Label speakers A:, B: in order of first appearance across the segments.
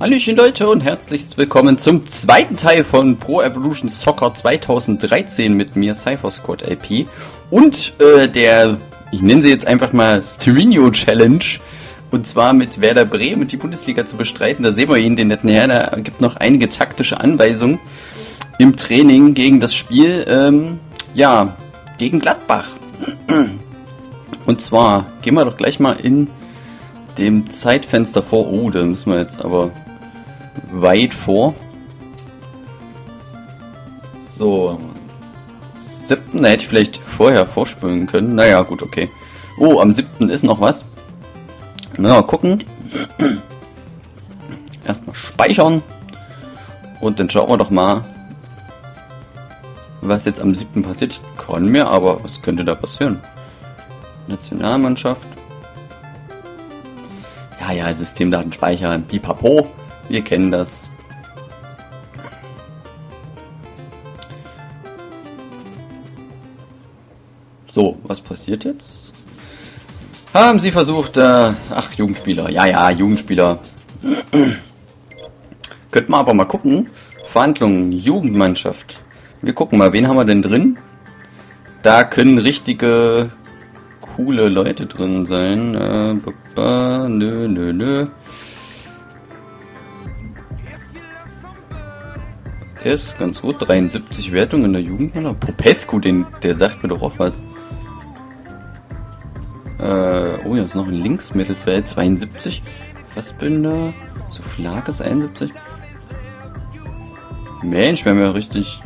A: Hallöchen Leute und herzlichst willkommen zum zweiten Teil von Pro Evolution Soccer 2013 mit mir Cypher Squad LP und äh, der, ich nenne sie jetzt einfach mal Styrinho Challenge und zwar mit Werder Bremen die Bundesliga zu bestreiten. Da sehen wir ihn, den netten Herrn, da gibt noch einige taktische Anweisungen im Training gegen das Spiel, ähm, ja, gegen Gladbach. Und zwar gehen wir doch gleich mal in dem Zeitfenster vor. Oh, da müssen wir jetzt aber weit vor. So. Siebten, hätte ich vielleicht vorher vorspülen können. Naja, gut, okay. Oh, am siebten ist noch was. Na, mal gucken. Erstmal speichern. Und dann schauen wir doch mal, was jetzt am siebten passiert. Ich kann mir, aber was könnte da passieren? Nationalmannschaft. Ja, ja, Systemdatenspeicher, pipapo. Wir kennen das. So, was passiert jetzt? Haben Sie versucht, äh, ach, Jugendspieler. Ja, ja, Jugendspieler. Könnten wir aber mal gucken. Verhandlungen, Jugendmannschaft. Wir gucken mal, wen haben wir denn drin? Da können richtige coole Leute drin sein. Äh, nö, nö, nö. Ist ganz gut. 73 Wertungen in der Jugend. Popescu, den, der sagt mir doch auch was. Äh, oh, ist noch ein Linksmittelfeld. 72. Fassbinder. Souflakis 71. Mensch, wir haben ja richtig.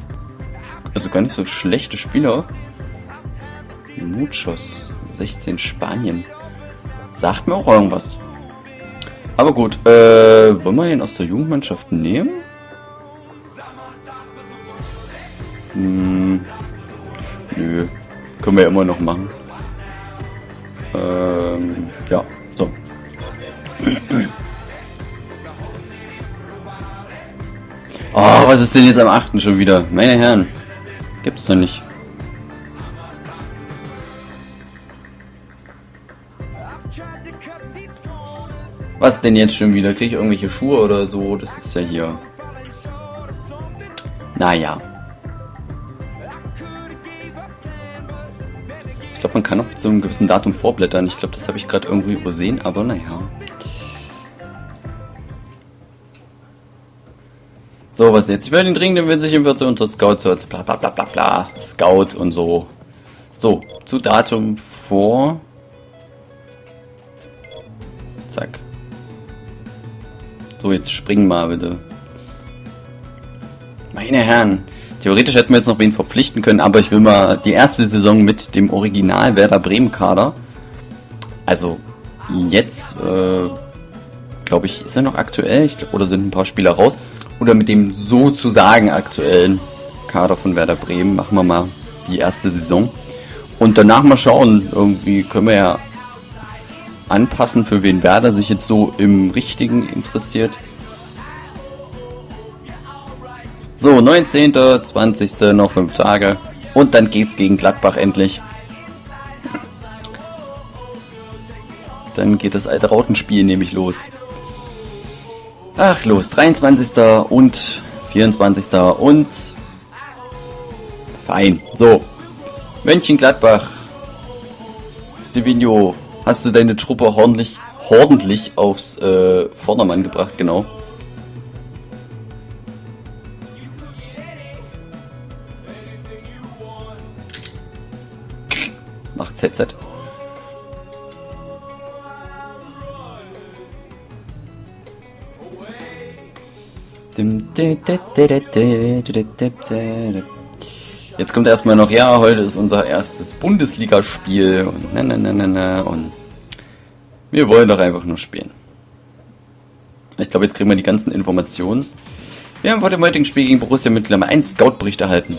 A: Also gar nicht so schlechte Spieler. Muchos. 16 Spanien. Sagt mir auch irgendwas. Aber gut, äh, wollen wir ihn aus der Jugendmannschaft nehmen? Wir immer noch machen. Ähm, ja, so. Oh, was ist denn jetzt am 8. schon wieder? Meine Herren. Gibt's doch nicht. Was denn jetzt schon wieder? Kriege ich irgendwelche Schuhe oder so? Das ist ja hier. Naja. Ich glaube, man kann auch zu einem gewissen Datum vorblättern. Ich glaube, das habe ich gerade irgendwie übersehen, aber naja. So, was jetzt? Ich werde den dringend wenn sich im Wirt unter Scout so bla bla bla bla bla. Scout und so. So, zu Datum vor. Zack. So, jetzt springen mal bitte. Meine Herren. Theoretisch hätten wir jetzt noch wen verpflichten können, aber ich will mal die erste Saison mit dem Original Werder Bremen Kader. Also jetzt, äh, glaube ich, ist er noch aktuell ich, oder sind ein paar Spieler raus. Oder mit dem sozusagen aktuellen Kader von Werder Bremen machen wir mal die erste Saison. Und danach mal schauen, irgendwie können wir ja anpassen, für wen Werder sich jetzt so im Richtigen interessiert. So, 19., 20., noch 5 Tage. Und dann geht's gegen Gladbach endlich. Dann geht das alte Rautenspiel nämlich los. Ach los, 23. und 24. und fein. So, Mönchengladbach. Stevino, hast du deine Truppe ordentlich, ordentlich aufs äh, Vordermann gebracht, genau. Headset. Jetzt kommt erstmal noch, ja, heute ist unser erstes Bundesligaspiel und na, na, na, na, na, und wir wollen doch einfach nur spielen. Ich glaube, jetzt kriegen wir die ganzen Informationen. Wir haben vor dem heutigen Spiel gegen Borussia Mönchengladbach einen Scout-Bericht erhalten.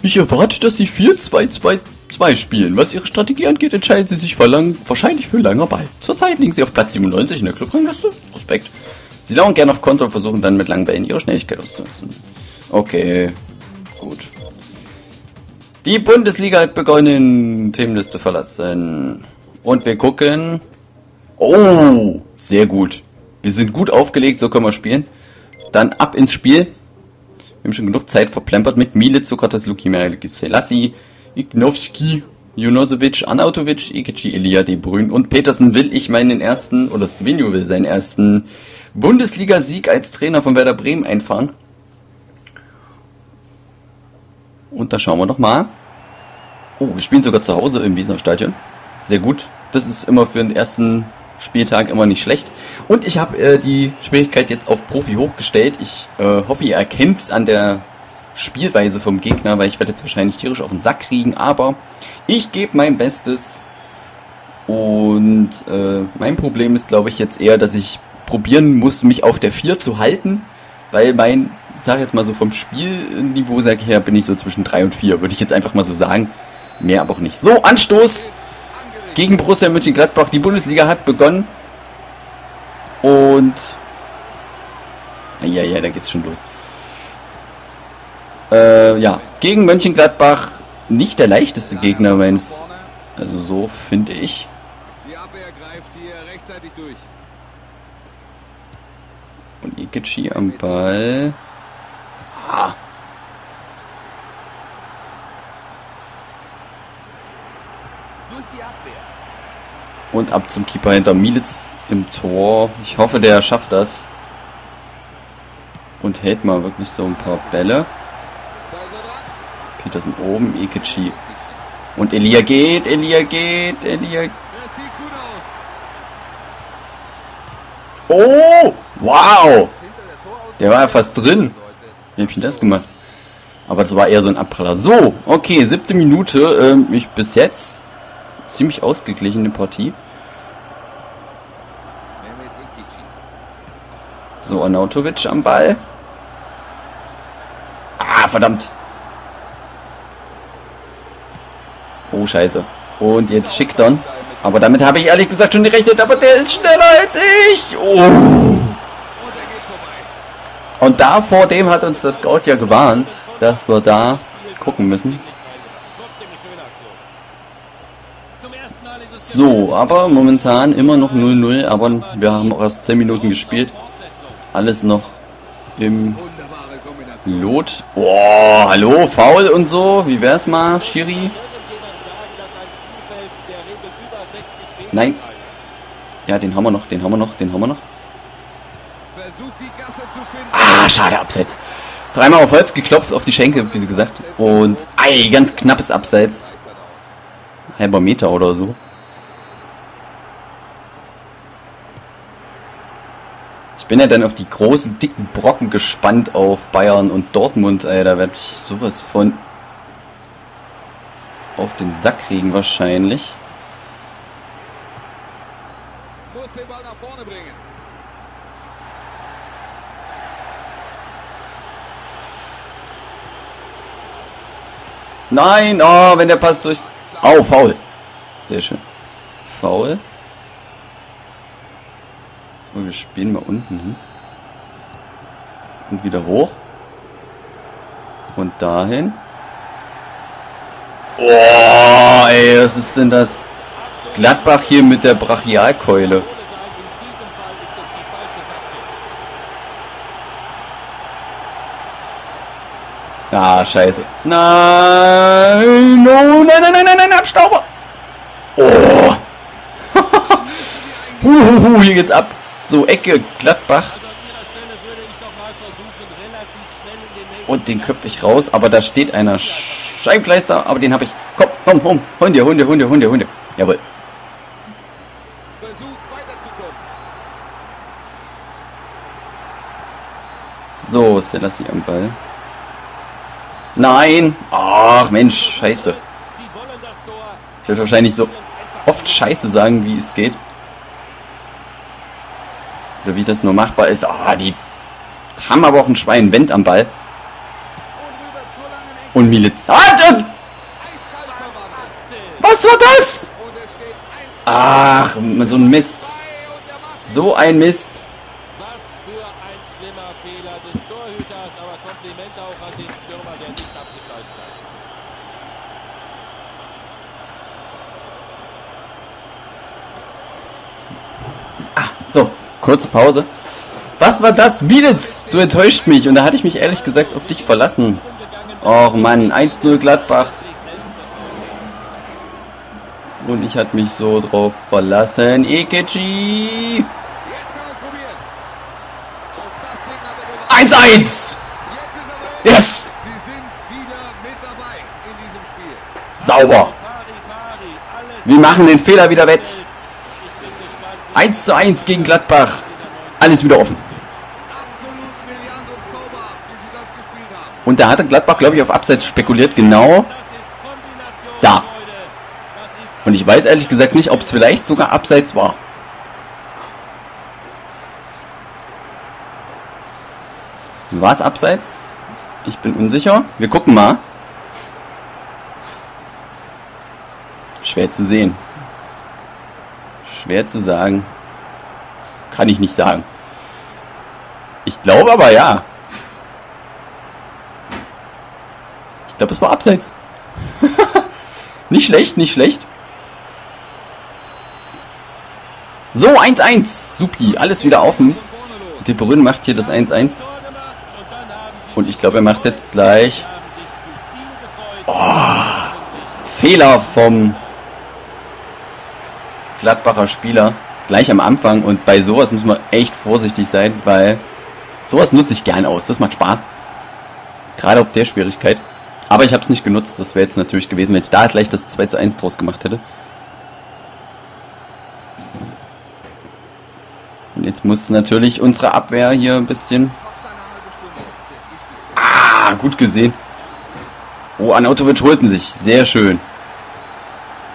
A: Ich erwarte, dass sie 4-2-2 2 spielen. Was ihre Strategie angeht, entscheiden sie sich für lang, wahrscheinlich für langer Ball. Zurzeit liegen sie auf Platz 97 in der Clubrangliste. Respekt. Sie lauern gerne auf Konto und versuchen dann mit langen Bällen ihre Schnelligkeit auszunutzen. Okay, gut. Die Bundesliga hat begonnen. Themenliste verlassen. Und wir gucken. Oh, sehr gut. Wir sind gut aufgelegt, so können wir spielen. Dann ab ins Spiel. Wir haben schon genug Zeit verplempert mit Milic, Sokrates, Luki, Selassie, Ignowski, Junosovic, Anautovic, Ikici, Elia, De Bruyne und Petersen will ich meinen ersten, oder Stevenio will seinen ersten Bundesliga-Sieg als Trainer von Werder Bremen einfahren. Und da schauen wir doch mal. Oh, wir spielen sogar zu Hause im Wiesener Stadion. Sehr gut. Das ist immer für den ersten Spieltag immer nicht schlecht. Und ich habe äh, die Schwierigkeit jetzt auf Profi hochgestellt. Ich äh, hoffe, ihr erkennt es an der Spielweise vom Gegner, weil ich werde jetzt wahrscheinlich tierisch auf den Sack kriegen. Aber ich gebe mein Bestes. Und äh, mein Problem ist, glaube ich, jetzt eher, dass ich probieren muss, mich auf der 4 zu halten. Weil mein, sage jetzt mal so vom Spielniveau, sage ich her, bin ich so zwischen 3 und 4. Würde ich jetzt einfach mal so sagen. Mehr aber auch nicht. So, Anstoß gegen Borussia Mönchengladbach. Die Bundesliga hat begonnen. Und... Ja, ja, da geht's schon los. Äh, ja, gegen Mönchengladbach nicht der leichteste Gegner meines... Also so finde ich. Die Abwehr greift hier rechtzeitig durch. Und Ikichi am Ball. Ah. Und ab zum Keeper hinter Militz im Tor. Ich hoffe, der schafft das. Und hält mal wirklich so ein paar Bälle. Petersen oben, Ikichi. Und Elia geht, Elia geht, Elia. Oh! Wow! Der war ja fast drin. Wie hab ich denn das gemacht? Aber das war eher so ein Abpraller. So, okay, siebte Minute. Ähm, ich bis jetzt ziemlich ausgeglichene Partie. So, Anautovic am Ball. Ah, verdammt. Oh, scheiße. Und jetzt schickt dann. Aber damit habe ich ehrlich gesagt schon gerechnet, aber der ist schneller als ich. Oh. Und da vor dem hat uns das Scout ja gewarnt, dass wir da gucken müssen. So, aber momentan immer noch 0-0, aber wir haben auch erst 10 Minuten gespielt. Alles noch im Lot. Oh, hallo, faul und so. Wie wär's mal, Schiri? Nein. Ja, den haben wir noch, den haben wir noch, den haben wir noch. Ah, schade, Abseits. Dreimal auf Holz geklopft, auf die Schenkel, wie gesagt. Und, ei, ganz knappes Abseits. Halber Meter oder so. bin ja dann auf die großen, dicken Brocken gespannt auf Bayern und Dortmund, ey. Da werde ich sowas von auf den Sack kriegen wahrscheinlich. Muss vorne bringen. Nein, oh, wenn der Pass durch... Au, oh, faul. Sehr schön. Faul. So, wir spielen mal unten hin. Und wieder hoch. Und dahin. Oh, ey, was ist denn das? Gladbach hier mit der Brachialkeule. Ah, scheiße. Nein, no, nein, nein, nein, nein, nein, Abstauber. Oh. Huhuhu, hier geht's ab. So, Ecke, Gladbach. Und den köpfe ich raus, aber da steht einer Scheibkleister, aber den habe ich. Komm, komm, komm, dir, hol dir, hol dir. Jawohl. So, Selassie am Ball. Nein! Ach Mensch, scheiße. Ich werde wahrscheinlich so oft scheiße sagen, wie es geht. Oder wie das nur machbar ist. Ah, die haben aber auch ein Schwein Wendt am Ball. Und Miliz. Ah, was war das? Ach, so ein Mist. So ein Mist. Was für ein schlimmer Fehler des Torhüters, aber Kompliment auch an den Stürmer, der nicht abzuschalten hat. Ah, so, Kurze Pause. Was war das? Bielitz, du enttäuscht mich. Und da hatte ich mich ehrlich gesagt auf dich verlassen. Och Mann, 1-0 Gladbach. Und ich hatte mich so drauf verlassen. Ekechi. 1-1. Yes. Sauber. Wir machen den Fehler wieder wett. 1 zu 1 gegen Gladbach. Alles wieder offen. Und da hatte Gladbach, glaube ich, auf Abseits spekuliert. Genau da. Und ich weiß ehrlich gesagt nicht, ob es vielleicht sogar Abseits war. War es Abseits? Ich bin unsicher. Wir gucken mal. Schwer zu sehen. Schwer zu sagen. Kann ich nicht sagen. Ich glaube aber ja. Ich glaube, es war abseits. nicht schlecht, nicht schlecht. So, 1-1. Supi, alles wieder offen. De Bruyne macht hier das 1-1. Und ich glaube, er macht jetzt gleich... Oh, Fehler vom Gladbacher Spieler gleich am Anfang und bei sowas muss man echt vorsichtig sein, weil sowas nutze ich gern aus. Das macht Spaß. Gerade auf der Schwierigkeit. Aber ich habe es nicht genutzt. Das wäre jetzt natürlich gewesen, wenn ich da gleich das 2 zu 1 draus gemacht hätte. Und jetzt muss natürlich unsere Abwehr hier ein bisschen... Ah, gut gesehen. Oh, Anautovic holten sich. Sehr schön.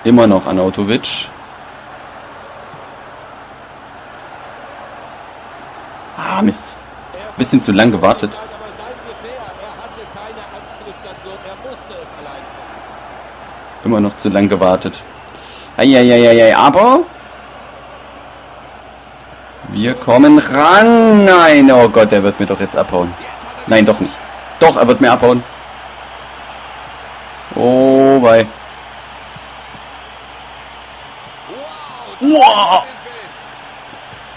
A: Immer noch Anautovic. Mist. Bisschen zu lang gewartet. Immer noch zu lang gewartet. Eieieiei, aber... Wir kommen ran. Nein, oh Gott, er wird mir doch jetzt abhauen. Nein, doch nicht. Doch, er wird mir abhauen. Oh, wei. Wow.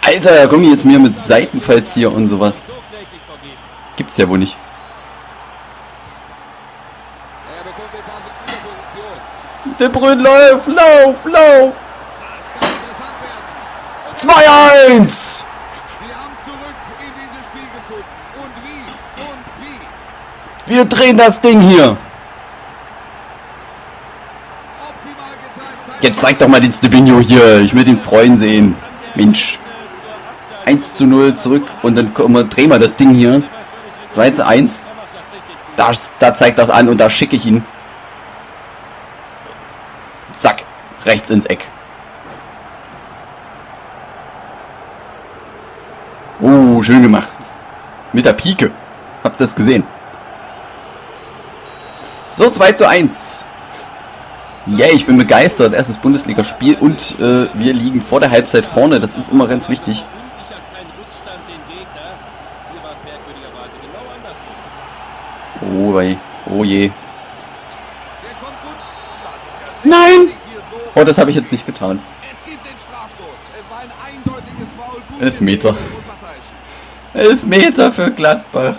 A: Alter, die jetzt mir mit Seitenfallzieher und sowas. Gibt's ja wohl nicht. Der Brünn läuft, lauf, lauf. 2-1! Wir drehen das Ding hier. Jetzt zeig doch mal den Stevino hier. Ich will den freuen sehen. Mensch. 1 zu 0 zurück und dann drehen wir das Ding hier. 2 zu 1. Da, da zeigt das an und da schicke ich ihn. Zack. Rechts ins Eck. Oh, schön gemacht. Mit der Pike. Habt das gesehen. So, 2 zu 1. Yeah, ich bin begeistert. Erstes Bundesligaspiel und äh, wir liegen vor der Halbzeit vorne. Das ist immer ganz wichtig. Oh, wei. oh je. Nein! Oh, das habe ich jetzt nicht getan. Elf Meter. Elf Meter für Gladbach.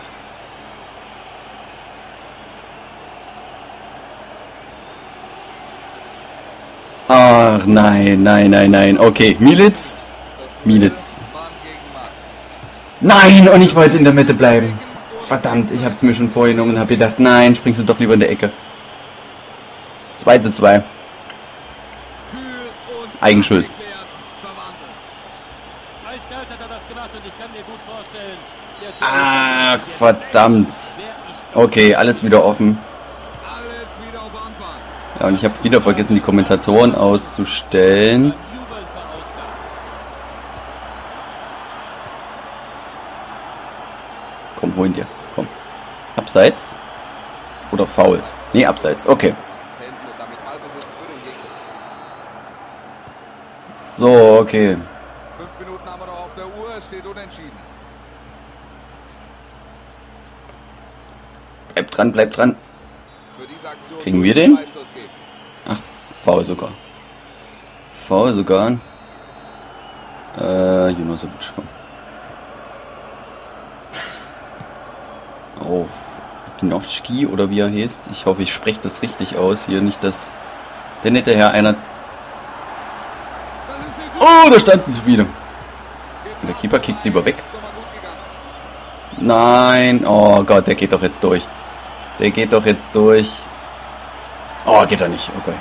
A: Ach nein, nein, nein, nein. Okay, Militz. Militz. Nein, und ich wollte in der Mitte bleiben. Verdammt, ich hab's mir schon vorgenommen und hab gedacht, nein, springst du doch lieber in der Ecke. 2 zu 2. Eigenschuld. Ah, verdammt. Okay, alles wieder offen. Ja, und ich habe wieder vergessen, die Kommentatoren auszustellen. Komm, hol ihn dir. Abseits? Oder faul? Nee, abseits. Okay. So, okay. Fünf Minuten haben wir noch auf der Uhr, es steht unentschieden. Bleib dran, bleib dran. Kriegen wir den? Ach, faul sogar. Faul sogar. Äh, Junosovic, komm. Auf. Gnowski oder wie er heißt. Ich hoffe, ich spreche das richtig aus. Hier nicht, dass denn hinterher einer... Oh, da standen zu viele. Der Keeper kickt lieber weg. Nein, oh Gott, der geht doch jetzt durch. Der geht doch jetzt durch. Oh, geht er nicht, okay.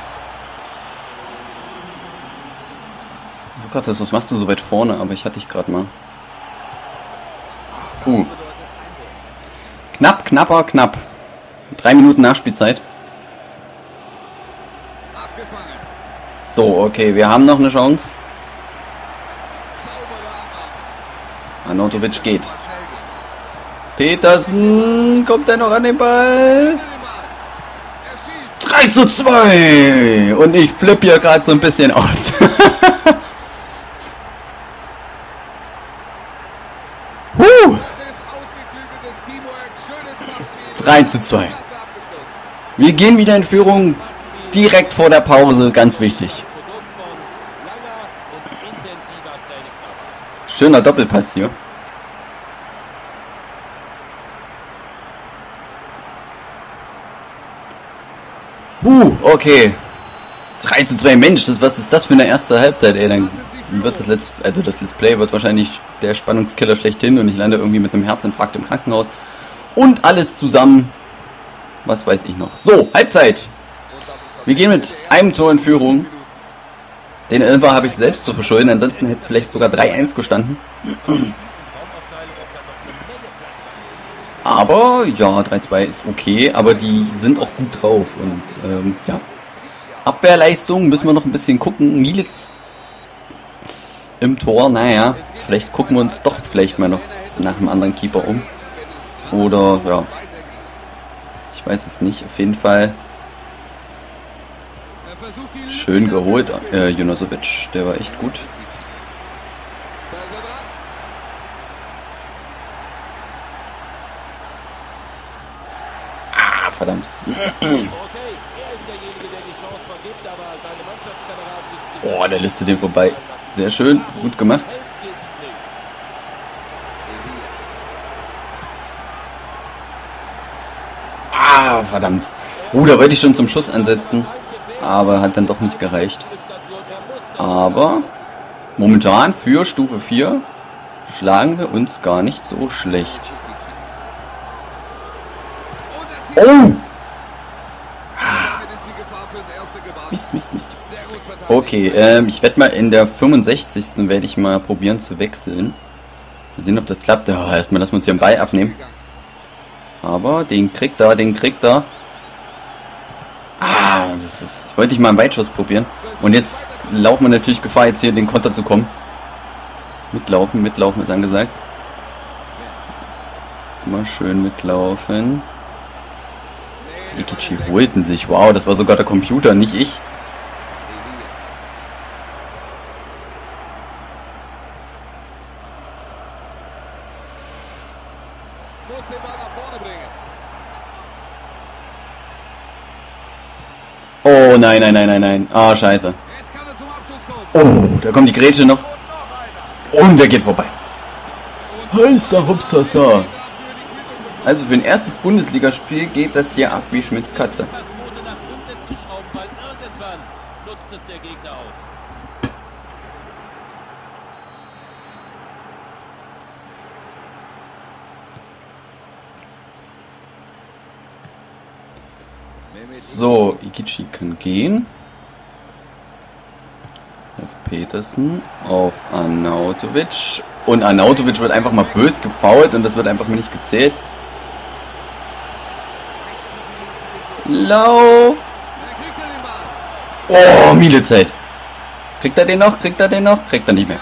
A: So, Gott, was machst du so weit vorne? Aber ich hatte dich gerade mal. Puh. Knapp, knapper, knapp. Drei Minuten Nachspielzeit. So, okay, wir haben noch eine Chance. Anotovic geht. Petersen, kommt er noch an den Ball? 3 zu 2! Und ich flippe hier gerade so ein bisschen aus. 3 zu 2. Wir gehen wieder in Führung direkt vor der Pause, ganz wichtig. Schöner Doppelpass hier. Uh, okay. 3 zu 2, Mensch, das, was ist das für eine erste Halbzeit, ey? Dann wird das Let's, also das Let's Play wird wahrscheinlich der Spannungskiller schlechthin und ich lande irgendwie mit einem Herzinfarkt im Krankenhaus. Und alles zusammen. Was weiß ich noch. So, Halbzeit. Wir gehen mit einem Tor in Führung. Den Elfer habe ich selbst zu verschulden. Ansonsten hätte es vielleicht sogar 3-1 gestanden. Aber ja, 3-2 ist okay. Aber die sind auch gut drauf. Und ähm, ja. Abwehrleistung müssen wir noch ein bisschen gucken. Mielitz im Tor. Naja, vielleicht gucken wir uns doch vielleicht mal noch nach einem anderen Keeper um. Oder, ja. Ich weiß es nicht. Auf jeden Fall schön geholt, äh, Junosovic. Der war echt gut. Ah, verdammt. Boah, der Liste den vorbei. Sehr schön, gut gemacht. Verdammt. Uh, da wollte ich schon zum Schuss ansetzen. Aber hat dann doch nicht gereicht. Aber momentan für Stufe 4 schlagen wir uns gar nicht so schlecht. Oh! Mist, Mist, Mist. Okay, ähm, ich werde mal in der 65. werde ich mal probieren zu wechseln. Mal sehen, ob das klappt. Ja, erstmal lassen wir uns hier einen Ball abnehmen. Aber den kriegt er, den kriegt er. Ah, das ist, ich wollte ich mal einen Weitschuss probieren. Und jetzt laufen wir natürlich Gefahr, jetzt hier den Konter zu kommen. Mitlaufen, mitlaufen ist angesagt. Immer schön mitlaufen. Ikichi holten sich. Wow, das war sogar der Computer, nicht ich. Oh nein, nein, nein, nein, nein. Ah, oh, scheiße. Oh, da kommt die Grätsche noch. Und der geht vorbei. Heißer Hupsasa. Also für ein erstes Bundesligaspiel geht das hier ab wie Schmidts Katze. So, Ikichi kann gehen. Auf Petersen, auf Arnautovic. Und Arnautovic wird einfach mal bös gefault und das wird einfach mal nicht gezählt. Lauf! Oh, Mielezeit. Kriegt er den noch? Kriegt er den noch? Kriegt er nicht mehr.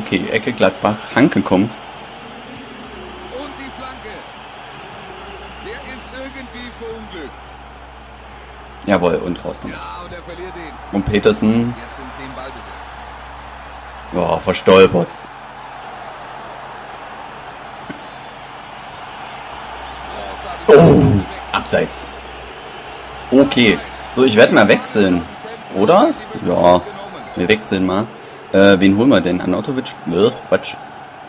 A: Okay, Ecke Gladbach. Hanke kommt. Und die Flanke. Der ist irgendwie verunglückt. Jawohl, und raus damit. Ja, und er verliert ihn. Und Petersen. Jetzt sind sie im Ballbesitz. Ja, verstolpert's. Oh, abseits. Okay. So, ich werde mal wechseln. Oder? Ja, wir wechseln mal. Äh, wen holen wir denn? Anautovic? Äh, Quatsch.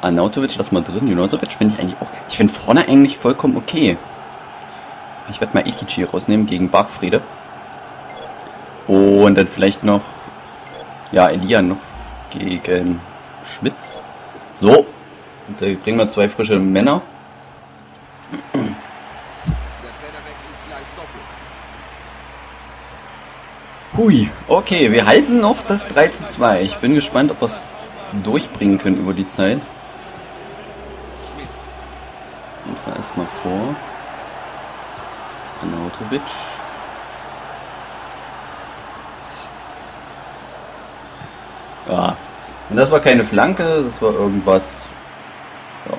A: Anautovic, lass mal drin. Junosovic finde ich eigentlich auch... Ich finde vorne eigentlich vollkommen okay. Ich werde mal Ikichi rausnehmen gegen Barkfriede. Und dann vielleicht noch... Ja, Elia noch gegen Schmitz. So. Und da bringen wir zwei frische Männer. Hui, okay, wir halten noch das 3 zu 2. Ich bin gespannt, ob wir es durchbringen können über die Zeit. Jeden Fall erstmal vor. Anautovic. Ja. Und das war keine Flanke, das war irgendwas. Ja.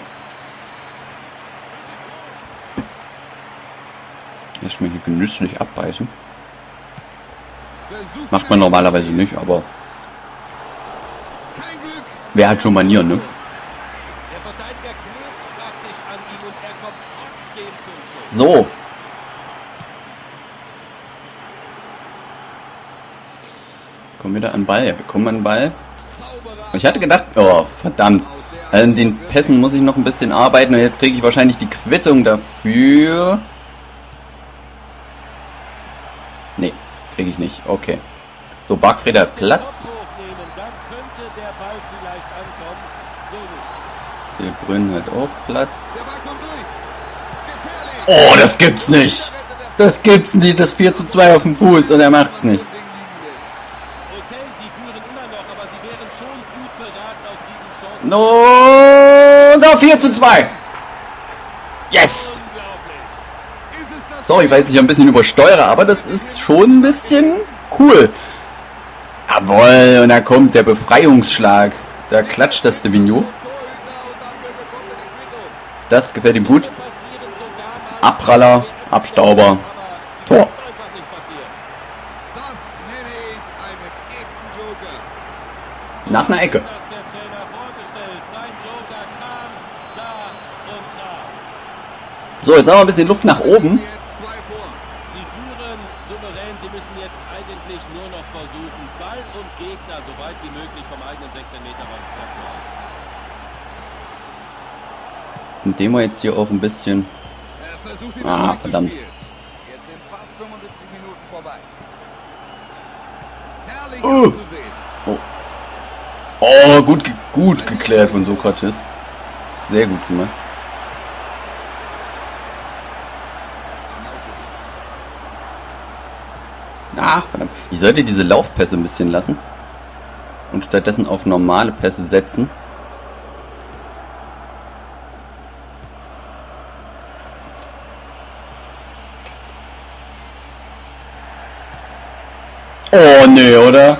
A: Lass mich hier genüsslich abbeißen. Macht man normalerweise nicht, aber wer hat schon Manieren, ne? So. Kommen wieder an Ball. Ja, wir kommen an Ball. Ich hatte gedacht, oh, verdammt. An den Pässen muss ich noch ein bisschen arbeiten und jetzt kriege ich wahrscheinlich die Quittung dafür. Nee, kriege ich nicht. Okay. So, Bargfried hat Platz. Der Brünn hat auch Platz. Oh, das gibt's nicht. Das gibt's nicht. Das 4 zu 2 auf dem Fuß und er macht's nicht. No, no 4 zu 2. Yes. Sorry, weil ich ein bisschen übersteuere, aber das ist schon ein bisschen cool. Jawohl, und da kommt der Befreiungsschlag. Da klatscht das Devigno. Das gefällt ihm gut. Abpraller, Abstauber, Tor. Nach einer Ecke. So, jetzt haben wir ein bisschen Luft nach oben. Sie führen souverän. Sie müssen jetzt eigentlich nur noch versuchen, Und Gegner so weit wie möglich vom eigenen 16 Meter Raum Indem wir jetzt hier auch ein bisschen... Ah, verdammt. Jetzt sind fast 75 Minuten vorbei. Herrlich uh. Oh. Oh, gut, gut geklärt von Sokrates. Sehr gut gemacht. Ach, verdammt. Ich sollte diese Laufpässe ein bisschen lassen. Und stattdessen auf normale Pässe setzen. Oh, nee, oder?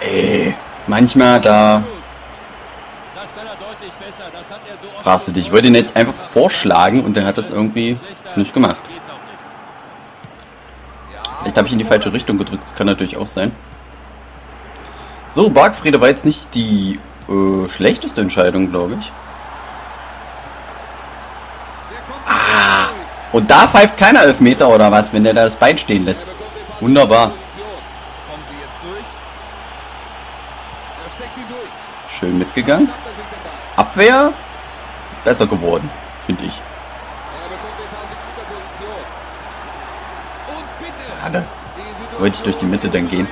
A: Ey, manchmal da... Fragst du dich, ich wollte ihn jetzt einfach vorschlagen und der hat das irgendwie nicht gemacht. Vielleicht habe ich in die falsche Richtung gedrückt, das kann natürlich auch sein. So, Bargfriede war jetzt nicht die äh, schlechteste Entscheidung, glaube ich. Ah, und da pfeift keiner Elfmeter oder was, wenn der da das Bein stehen lässt. Wunderbar. Schön mitgegangen. Abwehr besser geworden, finde ich. Schade. Wollte ich durch die Mitte dann gehen.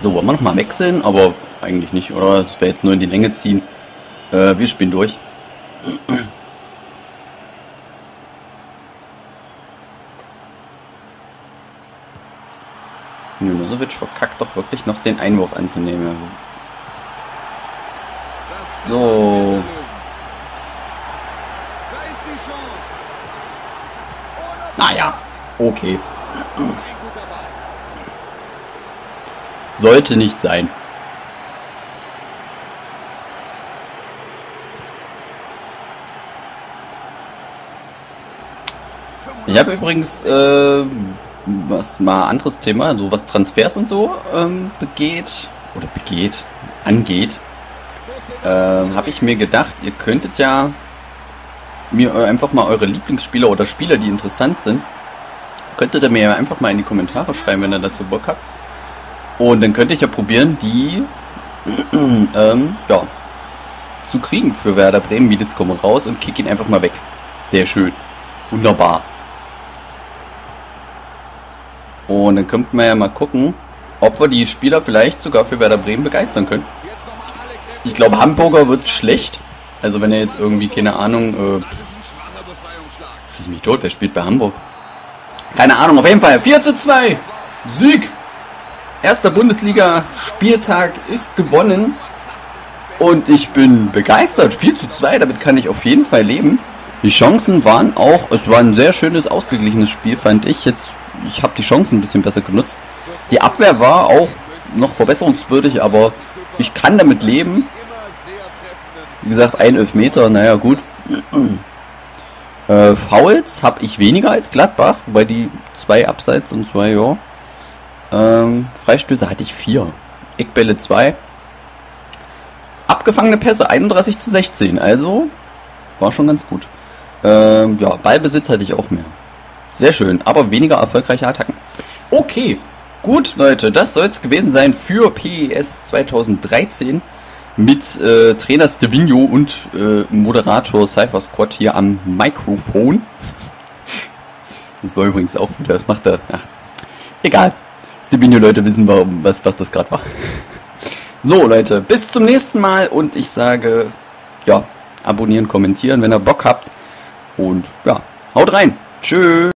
A: So, wollen wir nochmal wechseln? Aber eigentlich nicht, oder? Das wäre jetzt nur in die Länge ziehen. Äh, wir spielen durch. Junosovic verkackt doch wirklich noch den Einwurf anzunehmen. So. Naja. Okay. Sollte nicht sein. Ich habe übrigens äh, was mal anderes Thema, so was Transfers und so ähm, begeht oder begeht, angeht, äh, habe ich mir gedacht, ihr könntet ja mir einfach mal eure Lieblingsspieler oder Spieler, die interessant sind, könntet ihr mir einfach mal in die Kommentare schreiben, wenn ihr dazu Bock habt. Und dann könnte ich ja probieren, die ähm, ja, zu kriegen für Werder Bremen. Mietitz komme raus und kick ihn einfach mal weg. Sehr schön. Wunderbar. Und dann könnten wir ja mal gucken, ob wir die Spieler vielleicht sogar für Werder Bremen begeistern können. Ich glaube, Hamburger wird schlecht. Also wenn er jetzt irgendwie, keine Ahnung, äh, schieß mich tot, wer spielt bei Hamburg? Keine Ahnung, auf jeden Fall. 4 zu 2. Sieg. Erster Bundesliga-Spieltag ist gewonnen. Und ich bin begeistert. 4 zu 2, damit kann ich auf jeden Fall leben. Die Chancen waren auch, es war ein sehr schönes, ausgeglichenes Spiel, fand ich. Jetzt, ich habe die Chancen ein bisschen besser genutzt. Die Abwehr war auch noch verbesserungswürdig, aber ich kann damit leben. Wie gesagt, ein Elfmeter, naja gut. Äh, Fouls habe ich weniger als Gladbach, wobei die zwei Abseits und zwei, ja. Ähm, Freistöße hatte ich vier. Eckbälle zwei. Abgefangene Pässe 31 zu 16, also war schon ganz gut. Ähm, ja, Ballbesitz hatte ich auch mehr. Sehr schön, aber weniger erfolgreiche Attacken. Okay, gut, Leute, das soll es gewesen sein für PES 2013 mit äh, Trainer Stevino und äh, Moderator Cypher Squad hier am Mikrofon. Das war übrigens auch wieder, das macht er. Ach, egal. Stevino-Leute wissen, warum, was, was das gerade war. So, Leute, bis zum nächsten Mal und ich sage, ja, abonnieren, kommentieren, wenn ihr Bock habt. Und ja, haut rein. Tschüss.